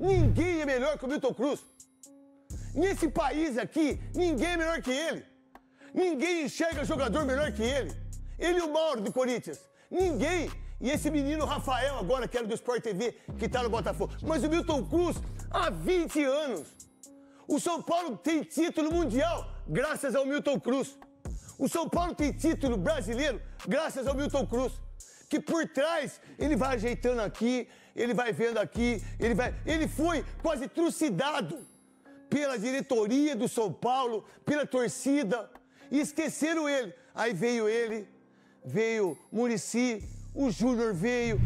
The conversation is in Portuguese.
Ninguém é melhor que o Milton Cruz. Nesse país aqui, ninguém é melhor que ele. Ninguém enxerga jogador melhor que ele. Ele e o Mauro do Corinthians. Ninguém. E esse menino Rafael, agora que era do Sport TV, que tá no Botafogo. Mas o Milton Cruz, há 20 anos. O São Paulo tem título mundial graças ao Milton Cruz. O São Paulo tem título brasileiro graças ao Milton Cruz. Que por trás ele vai ajeitando aqui, ele vai vendo aqui, ele vai. Ele foi quase trucidado pela diretoria do São Paulo, pela torcida, e esqueceram ele. Aí veio ele, veio Murici, o Júnior veio,